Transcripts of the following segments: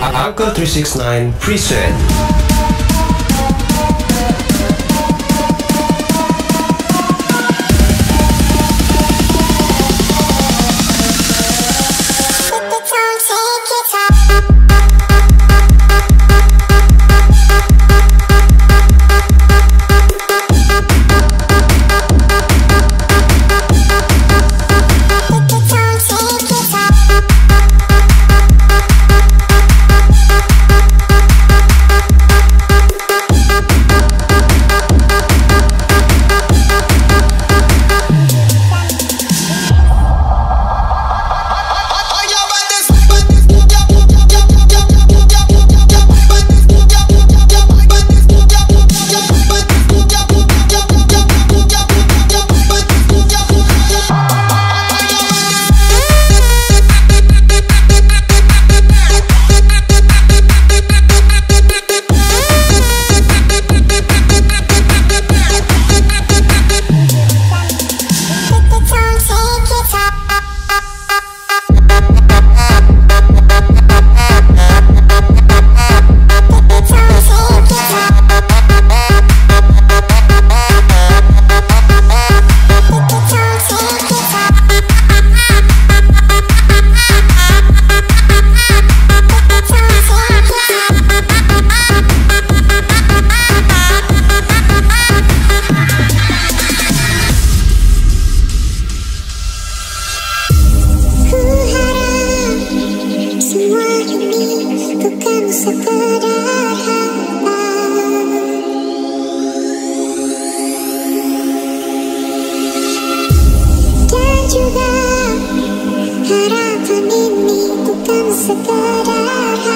Uncle 369 present Tuhan ini bukan sekadar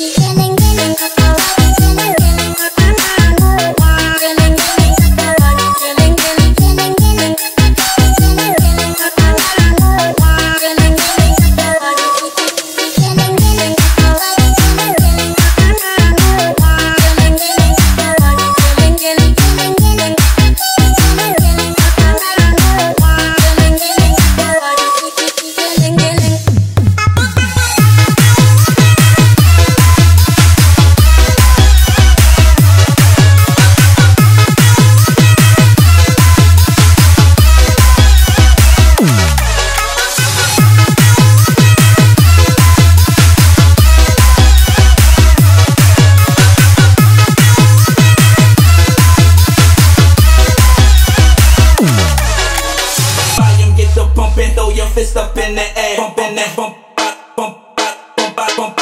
Geleng-geleng back on